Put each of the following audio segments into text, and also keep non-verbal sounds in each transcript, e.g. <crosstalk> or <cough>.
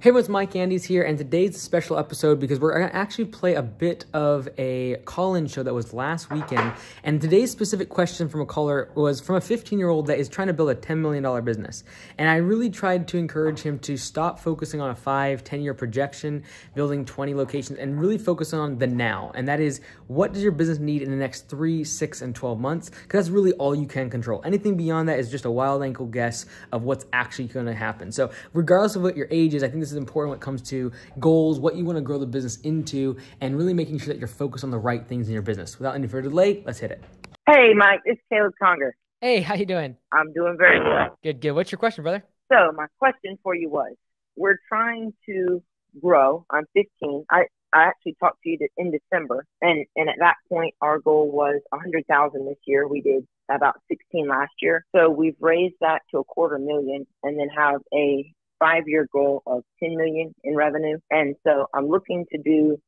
Hey it's Mike Andes here, and today's a special episode because we're to actually play a bit of a call-in show that was last weekend. And today's specific question from a caller was from a 15-year-old that is trying to build a $10 million business. And I really tried to encourage him to stop focusing on a 5, 10-year projection, building 20 locations, and really focus on the now. And that is, what does your business need in the next 3, 6, and 12 months? Because that's really all you can control. Anything beyond that is just a wild ankle guess of what's actually going to happen. So regardless of what your age is, I think this is important when it comes to goals, what you want to grow the business into, and really making sure that you're focused on the right things in your business. Without any further delay, let's hit it. Hey, Mike, it's Caleb Conger. Hey, how you doing? I'm doing very well. Good, good. What's your question, brother? So my question for you was, we're trying to grow. I'm 15. I I actually talked to you in December, and and at that point, our goal was 100,000 this year. We did about 16 last year, so we've raised that to a quarter million, and then have a five year goal of 10 million in revenue. And so I'm looking to do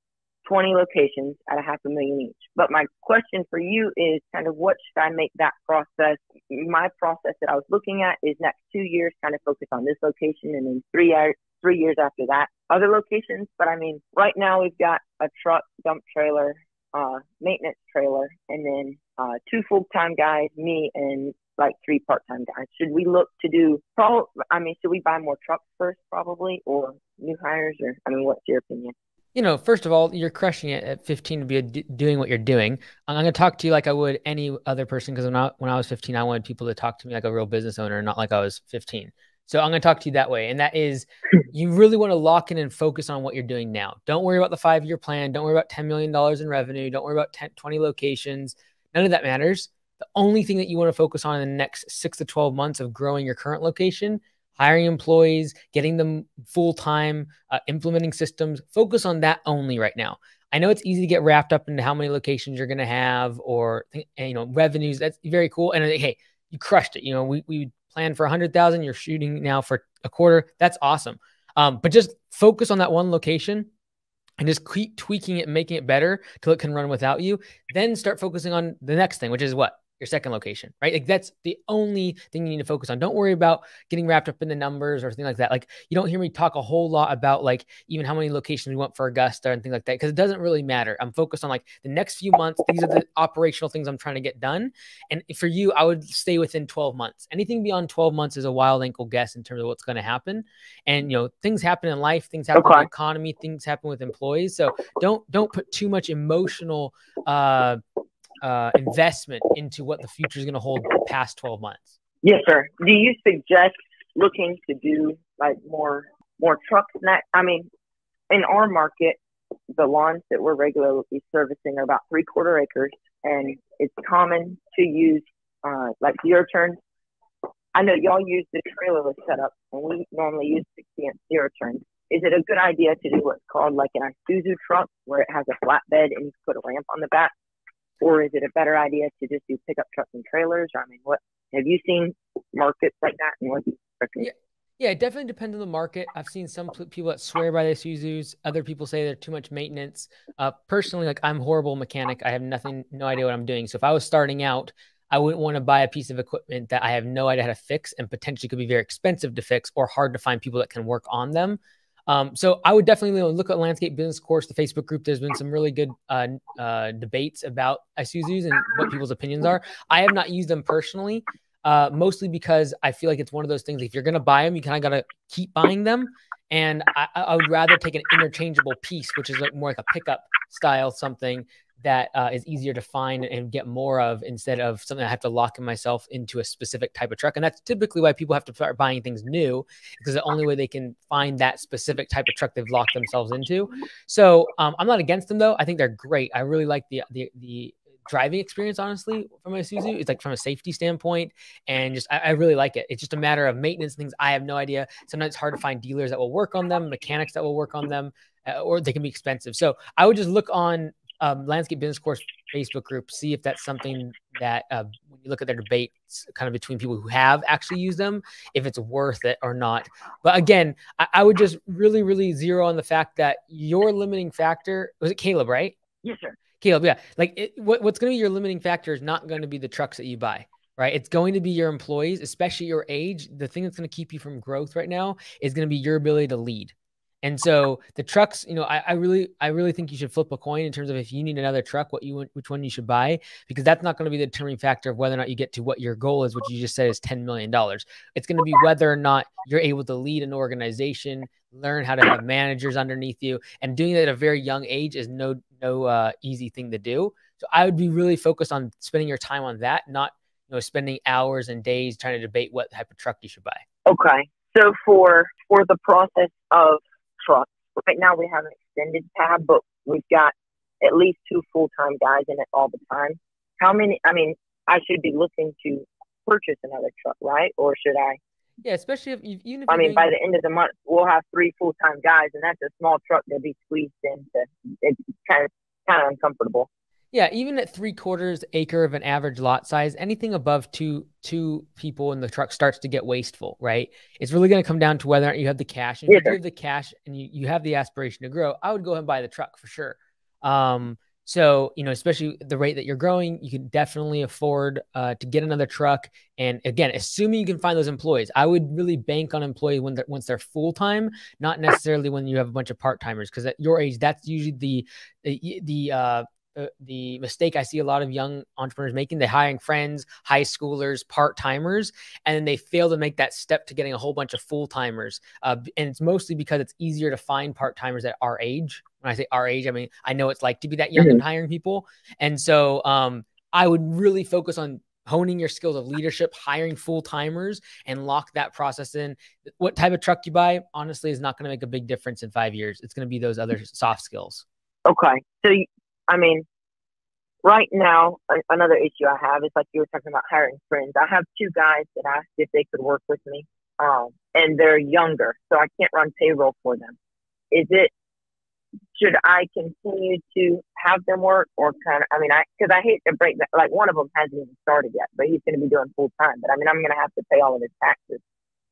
20 locations at a half a million each. But my question for you is kind of what should I make that process? My process that I was looking at is next two years, kind of focus on this location and then three years, three years after that, other locations. But I mean, right now we've got a truck, dump trailer, uh, maintenance trailer, and then uh, two full time guys, me and like three part-time guys. Should we look to do? Probably, I mean, should we buy more trucks first, probably, or new hires, or I mean, what's your opinion? You know, first of all, you're crushing it at 15 to be doing what you're doing. I'm going to talk to you like I would any other person because when I, when I was 15, I wanted people to talk to me like a real business owner, not like I was 15. So I'm going to talk to you that way. And that is <clears throat> you really want to lock in and focus on what you're doing now. Don't worry about the five year plan. Don't worry about $10 million in revenue. Don't worry about 10, 20 locations. None of that matters. The only thing that you want to focus on in the next six to 12 months of growing your current location, hiring employees, getting them full time, uh, implementing systems, focus on that only right now. I know it's easy to get wrapped up into how many locations you're going to have or you know revenues. That's very cool. And hey, you crushed it. You know, we we planned for a hundred thousand. You're shooting now for a quarter. That's awesome. Um, but just focus on that one location and just keep tweaking it, making it better till it can run without you. Then start focusing on the next thing, which is what your second location, right? Like that's the only thing you need to focus on. Don't worry about getting wrapped up in the numbers or things like that. Like you don't hear me talk a whole lot about like even how many locations we want for Augusta and things like that because it doesn't really matter. I'm focused on like the next few months. These are the operational things I'm trying to get done. And for you, I would stay within 12 months. Anything beyond 12 months is a wild ankle guess in terms of what's going to happen. And you know, things happen in life, things happen okay. in the economy, things happen with employees. So don't don't put too much emotional uh uh, investment into what the future is going to hold past 12 months. Yes, sir. Do you suggest looking to do like more more trucks? Next? I mean, in our market, the lawns that we're regularly servicing are about three quarter acres, and it's common to use uh, like zero turns. I know y'all use the trailerless setup, and we normally use 60 inch zero turns. Is it a good idea to do what's called like an Isuzu truck, where it has a flatbed and you put a ramp on the back? Or is it a better idea to just do pickup trucks and trailers? Or, I mean, what have you seen markets like that? And what yeah. Yeah, it definitely depends on the market. I've seen some people that swear by the Isuzus. Other people say they're too much maintenance. Uh, personally, like I'm horrible mechanic. I have nothing, no idea what I'm doing. So if I was starting out, I wouldn't want to buy a piece of equipment that I have no idea how to fix and potentially could be very expensive to fix or hard to find people that can work on them. Um, so I would definitely look at Landscape Business Course, the Facebook group. There's been some really good uh, uh, debates about Isuzus and what people's opinions are. I have not used them personally, uh, mostly because I feel like it's one of those things. If you're going to buy them, you kind of got to keep buying them. And I, I, would rather take an interchangeable piece, which is like more like a pickup style something that uh, is easier to find and get more of instead of something I have to lock myself into a specific type of truck. And that's typically why people have to start buying things new because the only way they can find that specific type of truck they've locked themselves into. So um, I'm not against them though. I think they're great. I really like the the the driving experience honestly from my Isuzu. It's like from a safety standpoint and just I, I, really like it. It's just a matter of maintenance things. I have no idea. Sometimes it's hard to find dealers that will work on them, mechanics that will work on them, uh, or they can be expensive. So I would just look on um, landscape business course Facebook group, see if that's something that uh, when you look at their debates, kind of between people who have actually used them, if it's worth it or not. But again, I, I would just really, really zero on the fact that your limiting factor was it Caleb, right? Yes, sir. Caleb, yeah. Like it, what, what's going to be your limiting factor is not going to be the trucks that you buy right? It's going to be your employees, especially your age. The thing that's going to keep you from growth right now is going to be your ability to lead And so the trucks, you know, I, I, really, I really think you should flip a coin in terms of if you need another truck, what you which one you should buy, because that's not going to be the determining factor of whether or not you get to what your goal is, which you just said is ten million dollars. It's going to be whether or not you're able to lead an organization, learn how to have managers underneath you, and doing that at a very young age is no no uh, easy thing to do. So I would be really focused on spending your time on that, not you know spending hours and days trying to debate what type of truck you should buy. Okay. So for for the process of trucks, right now we have an extended tab, but we've got at least two full time guys in it all the time. How many? I mean, I should be looking to purchase another truck, right? Or should I? Yeah, especially if you, even. If I mean, doing... by the end of the month, we'll have three full time guys, and that's a small truck to be squeezed into. It's kind of kind of uncomfortable. Yeah, even at three quarters acre of an average lot size, anything above two two people in the truck starts to get wasteful, right? It's really going to come down to whether or not you have the cash. And if yeah. you have the cash and you, you have the aspiration to grow, I would go ahead and buy the truck for sure. Um, so you know, especially the rate that you're growing, you can definitely afford uh, to get another truck. And again, assuming you can find those employees, I would really bank on employees when they're once they're full time, not necessarily when you have a bunch of part timers, because at your age, that's usually the the, the uh, uh, the mistake I see a lot of young entrepreneurs making. They're hiring friends, high schoolers, part timers, and then they fail to make that step to getting a whole bunch of full timers. Uh, and it's mostly because it's easier to find part timers at our age. When I say our age, I mean I know it's like to be that young mm-hmm. and hiring people. And so um, I would really focus on honing your skills of leadership, hiring full timers, and lock that process in. What type of truck you buy, honestly, is not going to make a big difference in five years. It's going to be those other soft skills. Okay. So I mean, right now, another issue I have is like you were talking about hiring friends. I have two guys that asked if they could work with me, um, and they're younger, so I can't run payroll for them. Is it should I continue to have them work, or kind of? I mean, I because I hate to break that. Like one of them hasn't even started yet, but he's going to be doing full time. But I mean, I'm going to have to pay all of his taxes.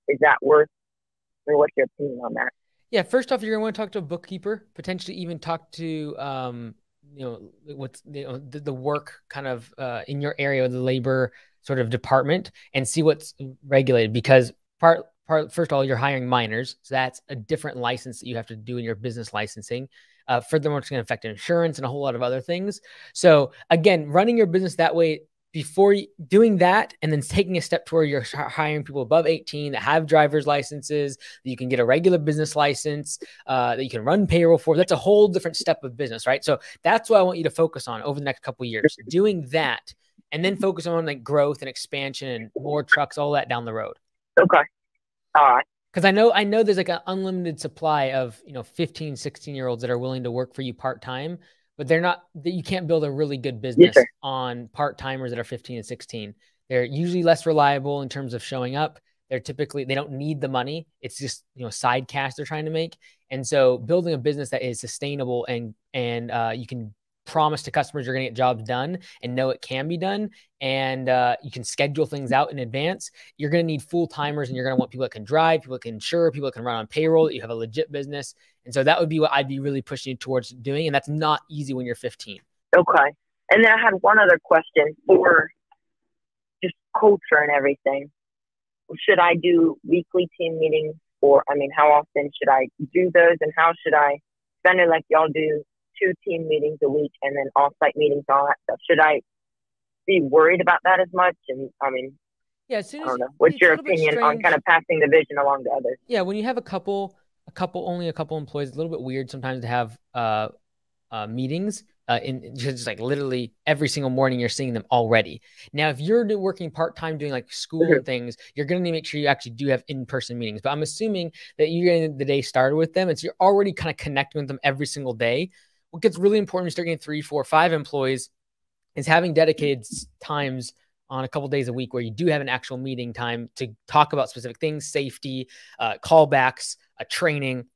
Is that worth? Mean, what's your opinion on that? Yeah, first off, you're going to want to talk to a bookkeeper, potentially even talk to um, you know what's you know the, the work kind of uh, in your area of the labor sort of department and see what's regulated because part part first of all you're hiring minors. So that's a different license that you have to do in your business licensing. Uh, furthermore it's going to affect insurance and a whole lot of other things. So again running your business that way before doing that and then taking a step toward you're hiring people above 18 that have driver's licenses that you can get a regular business license uh, that you can run payroll for that's a whole different step of business right? So that's what i want you to focus on over the next couple years doing that and then focus on like growth and expansion and more trucks all that down the road. Okay. All right. Because i know i know there's like an unlimited supply of you know 15 16 year olds that are willing to work for you part-time but they're not that you can't build a really good business yes, on part-timers that are 15 and 16 they're usually less reliable in terms of showing up. They're typically they don't need the money. It's just you know side cash they're trying to make. And so building a business that is sustainable and and uh, you can promise to customers you're going to get jobs done and know it can be done and uh, you can schedule things out in advance you're going to need full timers and you're going to want people that can drive people that can insure people that can run on payroll that you have a legit business and so that would be what i'd be really pushing towards doing and that's not easy when you're 15 okay and then i had one other question for just culture and everything should i do weekly team meetings or i mean how often should i do those and how should i spend it like y'all do two team meetings a week and then off-site meetings and all that stuff. Should I be worried about that as much? And I mean, yeah, as soon as, I don't know. What's your opinion on kind of passing the vision along to others? Yeah, when you have a couple, a couple, only a couple employees, it's a little bit weird sometimes to have uh, uh, meetings. Uh, in just like literally every single morning, you're seeing them already. Now, if you're working part time doing like school mm-hmm. things, you're going to need to make sure you actually do have in person meetings. But I'm assuming that you're getting the day started with them, and so you're already kind of connecting with them every single day what gets really important when you start getting three, four, five employees is having dedicated times on a couple days a week where you do have an actual meeting time to talk about specific things, safety, uh, callbacks, uh, training,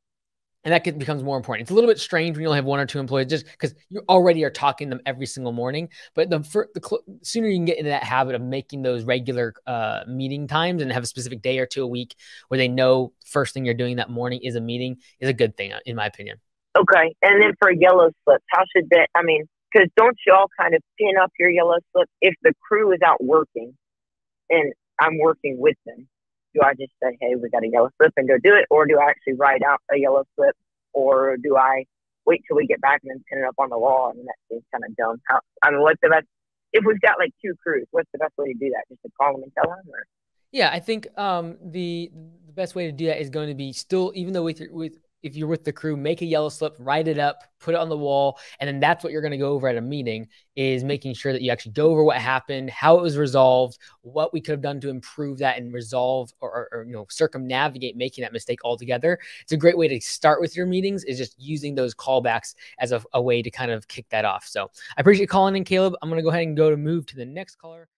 and that becomes more important. It's a little bit strange when you only have one or two employees, just because you already are talking them every single morning. But the, for, the sooner you can get into that habit of making those regular uh, meeting times and have a specific day or two a week where they know first thing you're doing that morning is a meeting is a good thing, uh, in my opinion. Okay. And then for yellow slips, how should that, I mean, because don't y'all kind of pin up your yellow slips if the crew is out working and I'm working with them? Do I just say, hey, we got a yellow slip and go do it? Or do I actually write out a yellow slip or do I wait till we get back and then pin it up on the wall? I mean, that seems kind of dumb. How, I mean, what's the best? If we've got like two crews, what's the best way to do that? Just to call them and tell them, or? Yeah, I think um, the the best way to do that is going to be still, even though with with if you're with the crew, make a yellow slip, write it up, put it on the wall, and then that's what you're going to go over at a meeting is making sure that you actually go over what happened, how it was resolved, what we could have done to improve that and resolve or, or, or you know circumnavigate making that mistake altogether. It's a great way to start with your meetings is just using those callbacks as a, a way to kind of kick that off. So I appreciate calling in, Caleb. I'm going to go ahead and go to move to the next caller.